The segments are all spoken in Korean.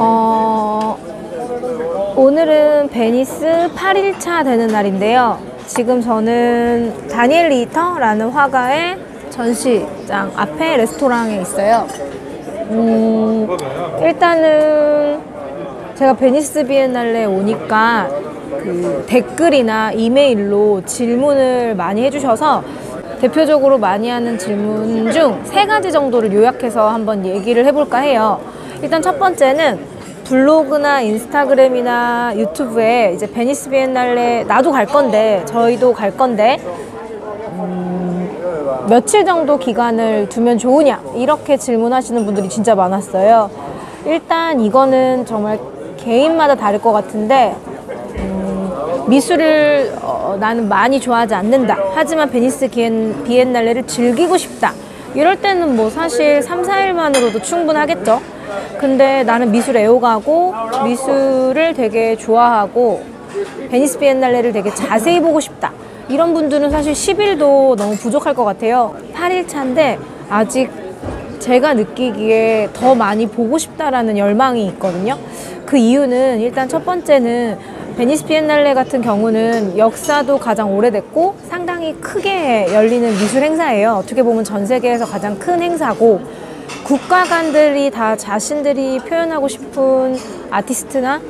어, 오늘은 베니스 8일차 되는 날인데요. 지금 저는 다니엘 리히터라는 화가의 전시장 앞에 레스토랑에 있어요. 음, 일단은 제가 베니스 비엔날레 오니까 그 댓글이나 이메일로 질문을 많이 해주셔서 대표적으로 많이 하는 질문 중 세 가지 정도를 요약해서 한번 얘기를 해볼까 해요. 일단 첫 번째는 블로그나 인스타그램이나 유튜브에 이제 베니스 비엔날레 나도 갈 건데 저희도 갈 건데 음, 며칠 정도 기간을 두면 좋으냐 이렇게 질문하시는 분들이 진짜 많았어요. 일단 이거는 정말 개인마다 다를 것 같은데 음, 미술을 어, 나는 많이 좋아하지 않는다. 하지만 베니스 기엔, 비엔날레를 즐기고 싶다. 이럴 때는 뭐 사실 3, 4일만으로도 충분하겠죠. 근데 나는 미술 애호가고 미술을 되게 좋아하고 베니스 비엔날레를 되게 자세히 보고 싶다. 이런 분들은 사실 10일도 너무 부족할 것 같아요. 8일 차인데 아직 제가 느끼기에 더 많이 보고 싶다라는 열망이 있거든요. 그 이유는 일단 첫 번째는 베니스 비엔날레 같은 경우는 역사도 가장 오래됐고 상당히 크게 열리는 미술 행사예요. 어떻게 보면 전 세계에서 가장 큰 행사고 국가관들이 다 자신들이 표현하고 싶은 아티스트나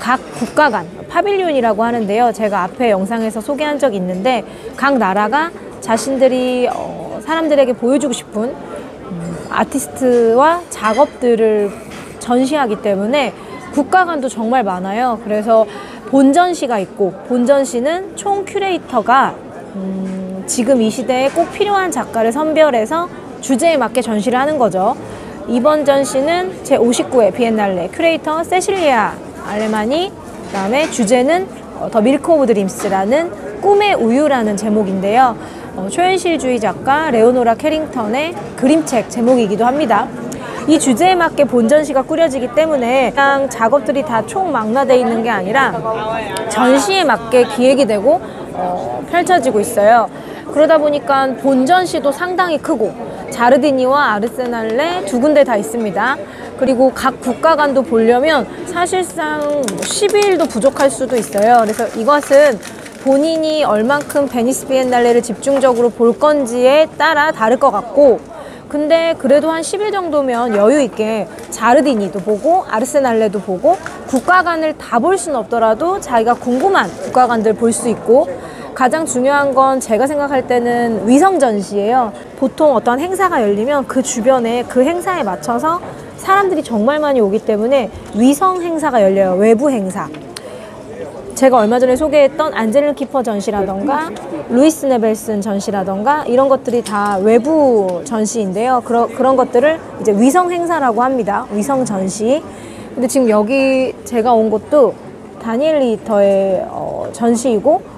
각 국가관 파빌리온이라고 하는데요. 제가 앞에 영상에서 소개한 적이 있는데 각 나라가 자신들이 어, 사람들에게 보여주고 싶은 음, 아티스트와 작업들을 전시하기 때문에 국가관도 정말 많아요. 그래서 본전시가 있고 본전시는 총 큐레이터가 음, 지금 이 시대에 꼭 필요한 작가를 선별해서 주제에 맞게 전시를 하는 거죠. 이번 전시는 제 59회 비엔날레 큐레이터 세실리아 알레마니 그다음에 주제는 어, The Milk of Dreams라는 꿈의 우유라는 제목인데요. 어, 초현실주의 작가 레오노라 캐링턴의 그림책 제목이기도 합니다. 이 주제에 맞게 본전시가 꾸려지기 때문에 그냥 작업들이 다 총망라돼 있는 게 아니라 전시에 맞게 기획이 되고 어, 펼쳐지고 있어요. 그러다 보니까 본전시도 상당히 크고 자르디니와 아르세날레 두 군데 다 있습니다. 그리고 각 국가관도 보려면 사실상 뭐 12일도 부족할 수도 있어요. 그래서 이것은 본인이 얼만큼 베니스 비엔날레를 집중적으로 볼 건지에 따라 다를 것 같고 근데 그래도 한 10일 정도면 여유 있게 자르디니도 보고 아르세날레도 보고 국가관을 다 볼 수는 없더라도 자기가 궁금한 국가관들 볼 수 있고 가장 중요한 건 제가 생각할 때는 위성 전시예요. 보통 어떤 행사가 열리면 그 주변에 그 행사에 맞춰서 사람들이 정말 많이 오기 때문에 위성 행사가 열려요. 외부 행사. 제가 얼마 전에 소개했던 안젤린 키퍼 전시라던가 루이스 네벨슨 전시라던가 이런 것들이 다 외부 전시인데요. 그러, 그런 것들을 이제 위성 행사라고 합니다. 위성 전시. 근데 지금 여기 제가 온 곳도 다니엘 리히터의 어, 전시이고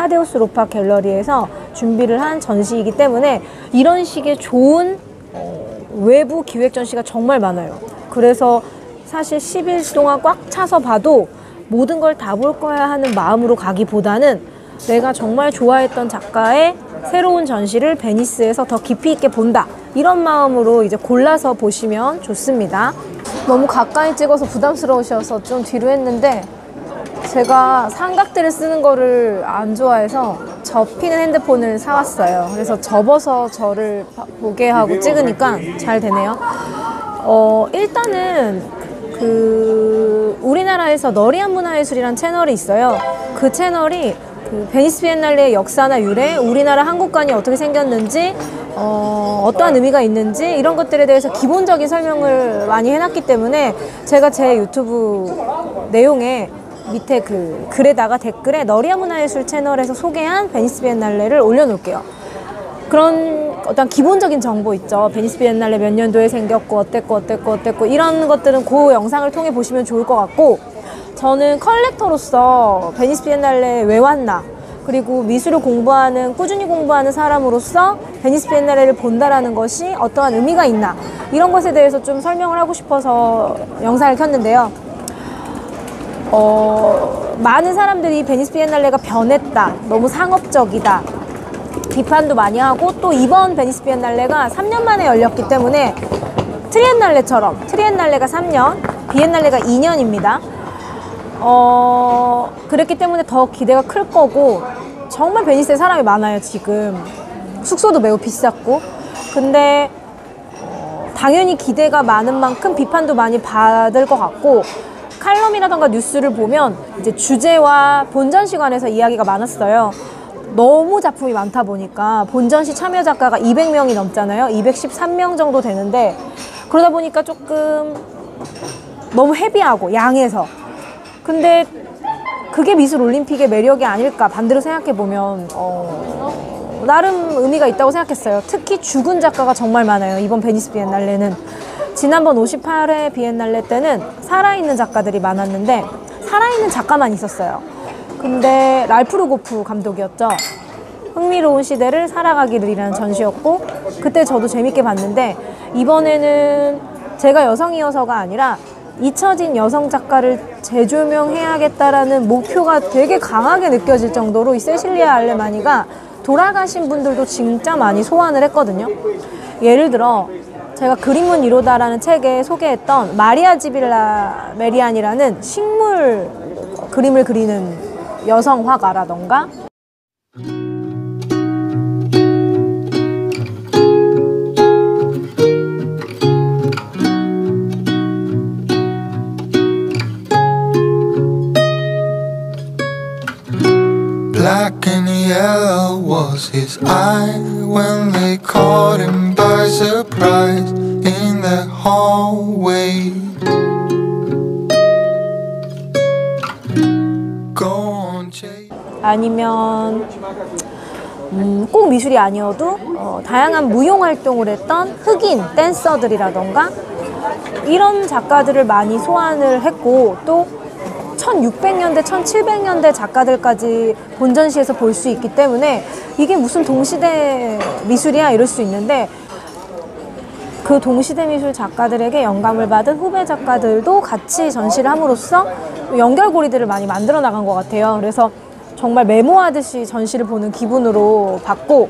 타데우스 로팍 갤러리에서 준비를 한 전시이기 때문에 이런 식의 좋은 어, 외부 기획 전시가 정말 많아요. 그래서 사실 10일 동안 꽉 차서 봐도 모든 걸 다 볼 거야 하는 마음으로 가기보다는 내가 정말 좋아했던 작가의 새로운 전시를 베니스에서 더 깊이 있게 본다. 이런 마음으로 이제 골라서 보시면 좋습니다. 너무 가까이 찍어서 부담스러우셔서 좀 뒤로 했는데 제가 삼각대를 쓰는 거를 안 좋아해서 접히는 핸드폰을 사왔어요. 그래서 접어서 저를 봐- 보게 하고 찍으니까 잘 되네요. 어, 일단은 그 우리나라에서 널 위한 문화예술이란 채널이 있어요. 그 채널이 그 베니스 비엔날레의 역사나 유래, 우리나라 한국관이 어떻게 생겼는지, 어, 어떠한 의미가 있는지 이런 것들에 대해서 기본적인 설명을 많이 해놨기 때문에 제가 제 유튜브 내용에 밑에 그 글에다가 댓글에 널 위한 문화예술 채널에서 소개한 베니스 비엔날레를 올려놓을게요. 그런 어떤 기본적인 정보 있죠. 베니스 비엔날레 몇 년도에 생겼고 어땠고 어땠고 어땠고 이런 것들은 그 영상을 통해 보시면 좋을 것 같고 저는 컬렉터로서 베니스 비엔날레 왜 왔나 그리고 미술을 공부하는 꾸준히 공부하는 사람으로서 베니스 비엔날레를 본다라는 것이 어떠한 의미가 있나 이런 것에 대해서 좀 설명을 하고 싶어서 영상을 켰는데요. 어, 많은 사람들이 베니스 비엔날레가 변했다. 너무 상업적이다. 비판도 많이 하고 또 이번 베니스 비엔날레가 3년 만에 열렸기 때문에 트리엔날레처럼 트리엔날레가 3년 비엔날레가 2년입니다. 어, 그랬기 때문에 더 기대가 클 거고 정말 베니스에 사람이 많아요 지금 숙소도 매우 비쌌고 근데 어, 당연히 기대가 많은 만큼 비판도 많이 받을 것 같고 칼럼이라던가 뉴스를 보면 이제 주제와 본전 시간에서 이야기가 많았어요. 너무 작품이 많다 보니까 본전시 참여 작가가 200명이 넘잖아요. 213명 정도 되는데 그러다 보니까 조금 너무 heavy하고 양에서 근데 그게 미술 올림픽의 매력이 아닐까 반대로 생각해 보면 어, 나름 의미가 있다고 생각했어요. 특히 죽은 작가가 정말 많아요. 이번 베니스 비엔날레는 지난번 58회 비엔날레 때는 살아있는 작가들이 많았는데 살아있는 작가만 있었어요. 근데 랄프 루고프 감독이었죠. 흥미로운 시대를 살아가기를이라는 전시였고 그때 저도 재밌게 봤는데 이번에는 제가 여성이어서가 아니라 잊혀진 여성 작가를 재조명해야겠다라는 목표가 되게 강하게 느껴질 정도로 이 세실리아 알레마니가 돌아가신 분들도 진짜 많이 소환을 했거든요. 예를 들어 제가 그림은 이로다라는 책에 소개했던 마리아 지빌라 메리안이라는 식물 그림을 그리는 여성 화가라던가? Black and yellow was his eye when they caught him by surprise in the hallway. 아니면 음, 꼭 미술이 아니어도 어, 다양한 무용 활동을 했던 흑인 댄서들이라던가 이런 작가들을 많이 소환을 했고 또 1600년대, 1700년대 작가들까지 본전시에서 볼 수 있기 때문에 이게 무슨 동시대 미술이야 이럴 수 있는데 그 동시대 미술 작가들에게 영감을 받은 후배 작가들도 같이 전시를 함으로써 연결고리들을 많이 만들어 나간 것 같아요. 그래서 정말 메모하듯이 전시를 보는 기분으로 봤고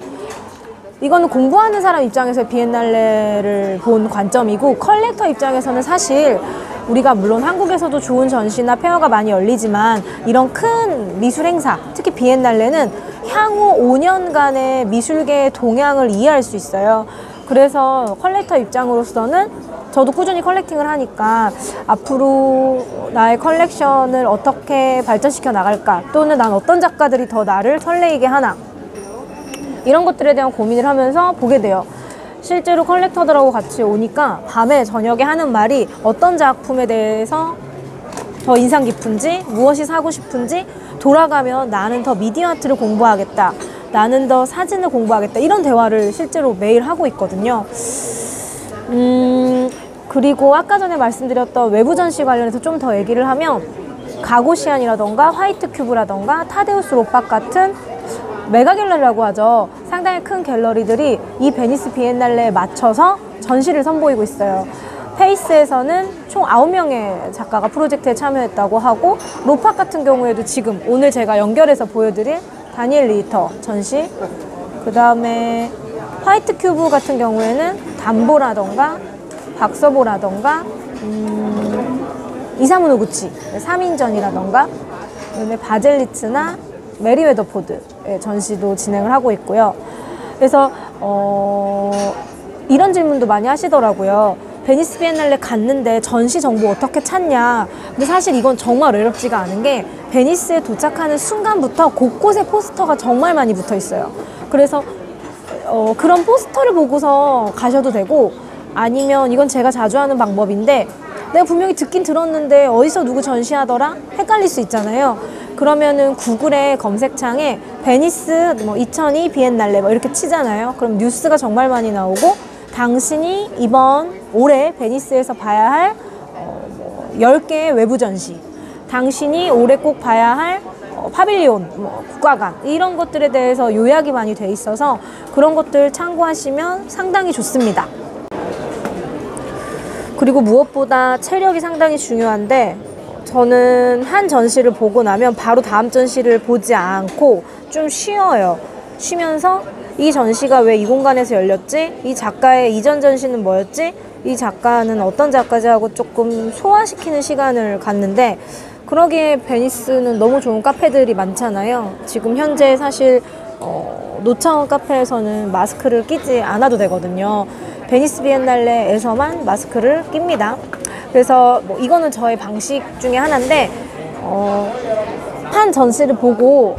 이거는 공부하는 사람 입장에서 비엔날레를 본 관점이고 컬렉터 입장에서는 사실 우리가 물론 한국에서도 좋은 전시나 fair가 많이 열리지만 이런 큰 미술 행사, 특히 비엔날레는 향후 5년간의 미술계의 동향을 이해할 수 있어요. 그래서 컬렉터 입장으로서는 저도 꾸준히 collecting을 하니까 앞으로 나의 컬렉션을 어떻게 발전시켜 나갈까 또는 난 어떤 작가들이 더 나를 설레이게 하나 이런 것들에 대한 고민을 하면서 보게 돼요. 실제로 컬렉터들하고 같이 오니까 밤에 저녁에 하는 말이 어떤 작품에 대해서 더 인상 깊은지 무엇이 사고 싶은지 돌아가면 나는 더 미디어 아트를 공부하겠다 나는 더 사진을 공부하겠다 이런 대화를 실제로 매일 하고 있거든요 음 그리고 아까 전에 말씀드렸던 외부 전시 관련해서 좀 더 얘기를 하면 가고시안이라던가 화이트 큐브라던가 타데우스 로박 같은 메가 갤러리라고 하죠. 상당히 큰 갤러리들이 이 베니스 비엔날레에 맞춰서 전시를 선보이고 있어요. 페이스에서는 총 9명의 작가가 프로젝트에 참여했다고 하고 로팍 같은 경우에도 지금 오늘 제가 연결해서 보여드릴 다니엘 리히터 전시 그 다음에 화이트 큐브 같은 경우에는 단 보라던가 박서보라던가 음, 이사무 노구치 3인전이라던가 그다음에 바젤리츠나 메리 웨더포드 전시도 진행을 하고 있고요. 그래서 어, 이런 질문도 많이 하시더라고요. 베니스 비엔날레 갔는데 전시 정보 어떻게 찾냐. 근데 사실 이건 정말 어렵지가 않은 게 베니스에 도착하는 순간부터 곳곳에 포스터가 정말 많이 붙어 있어요. 그래서 어, 그런 포스터를 보고서 가셔도 되고 아니면 이건 제가 자주 하는 방법인데 내가 분명히 듣긴 들었는데 어디서 누구 전시하더라? 헷갈릴 수 있잖아요. 그러면은 구글의 검색창에 베니스 뭐 2022 비엔날레 뭐 이렇게 치잖아요. 그럼 뉴스가 정말 많이 나오고 당신이 이번 올해 베니스에서 봐야 할 어, 뭐 10개의 외부 전시, 당신이 올해 꼭 봐야 할 어, pavilion, 뭐 국가관 이런 것들에 대해서 요약이 많이 돼 있어서 그런 것들 참고하시면 상당히 좋습니다. 그리고 무엇보다 체력이 상당히 중요한데 저는 한 전시를 보고 나면 바로 다음 전시를 보지 않고 좀 쉬어요. 쉬면서 이 전시가 왜 이 공간에서 열렸지? 이 작가의 이전 전시는 뭐였지? 이 작가는 어떤 작가지 하고 조금 소화시키는 시간을 갖는데 그러기에 베니스는 너무 좋은 카페들이 많잖아요. 지금 현재 사실 어, 노천 카페에서는 마스크를 끼지 않아도 되거든요. 베니스 비엔날레에서만 마스크를 낍니다. 그래서 뭐 이거는 저의 방식 중에 하나인데 어, 한 전시를 보고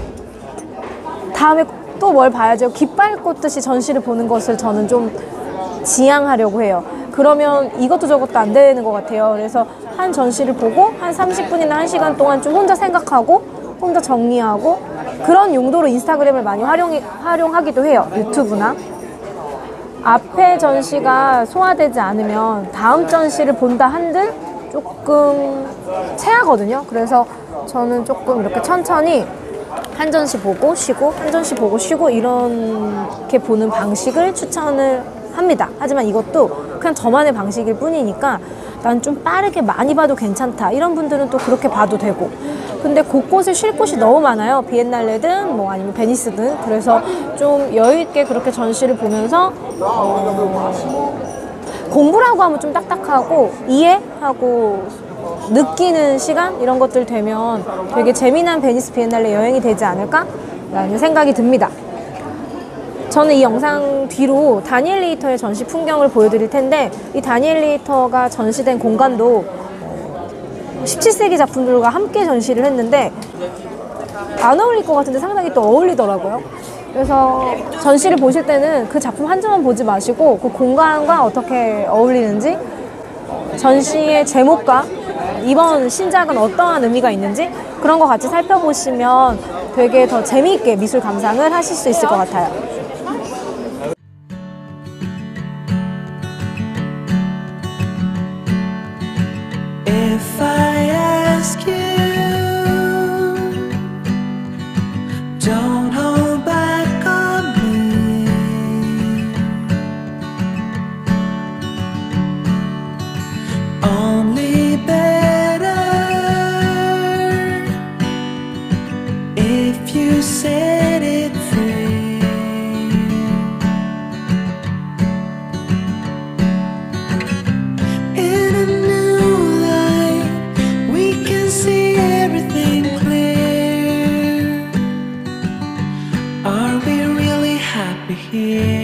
다음에 또 뭘 봐야죠. 깃발 꽂듯이 전시를 보는 것을 저는 좀 지양하려고 해요. 그러면 이것도 저것도 안 되는 것 같아요. 그래서 한 전시를 보고 한 30분이나 1시간 동안 좀 혼자 생각하고 혼자 정리하고 그런 용도로 인스타그램을 많이 활용, 활용하기도 해요. 유튜브나. 앞에 전시가 소화되지 않으면 다음 전시를 본다 한들 조금 체하거든요. 그래서 저는 조금 이렇게 천천히 한 전시 보고 쉬고 한 전시 보고 쉬고 이렇게 보는 방식을 추천을 합니다. 하지만 이것도 그냥 저만의 방식일 뿐이니까 난 좀 빠르게 많이 봐도 괜찮다. 이런 분들은 또 그렇게 봐도 되고. 근데 곳곳에 쉴 곳이 너무 많아요. 비엔날레든 뭐 아니면 베니스든. 그래서 좀 여유 있게 그렇게 전시를 보면서 어, 공부라고 하면 좀 딱딱하고 이해하고 느끼는 시간 이런 것들 되면 되게 재미난 베니스 비엔날레 여행이 되지 않을까라는 생각이 듭니다. 저는 이 영상 뒤로 다니엘 리히터의 전시 풍경을 보여드릴 텐데 이 다니엘 리히터가 전시된 공간도 17세기 작품들과 함께 전시를 했는데 안 어울릴 것 같은데 상당히 또 어울리더라고요. 그래서 전시를 보실 때는 그 작품 한 점만 보지 마시고 그 공간과 어떻게 어울리는지 전시의 제목과 이번 신작은 어떠한 의미가 있는지 그런 거 같이 살펴보시면 되게 더 재미있게 미술 감상을 하실 수 있을 것 같아요. here.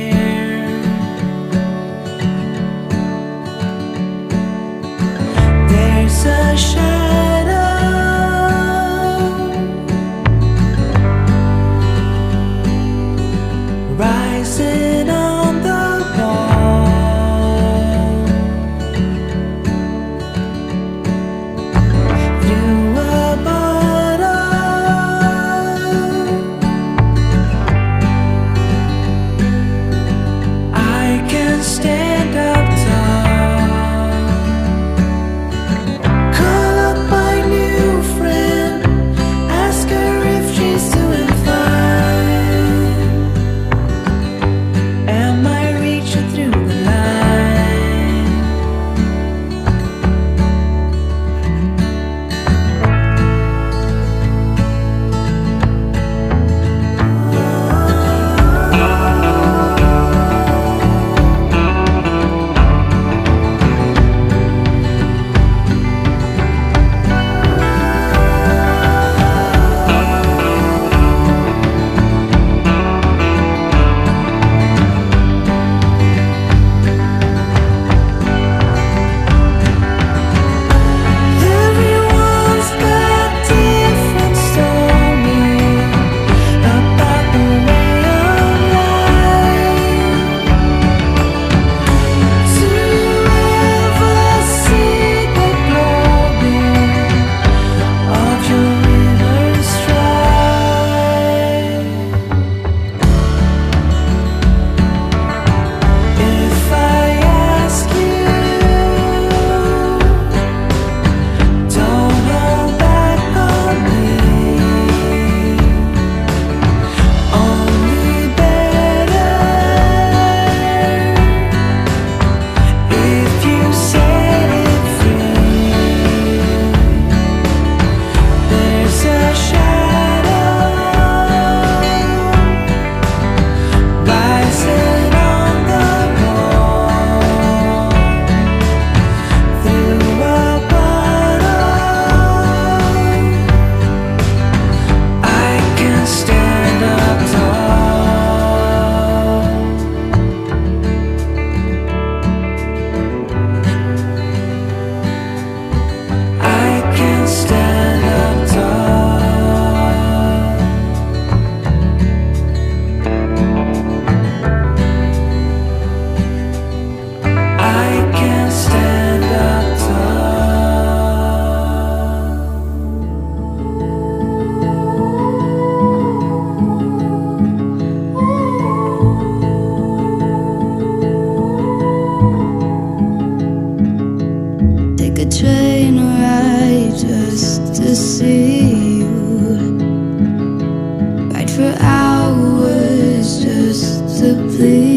hours just to please.